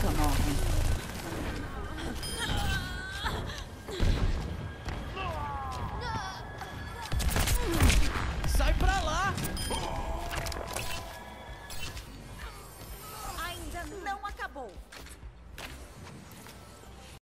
可能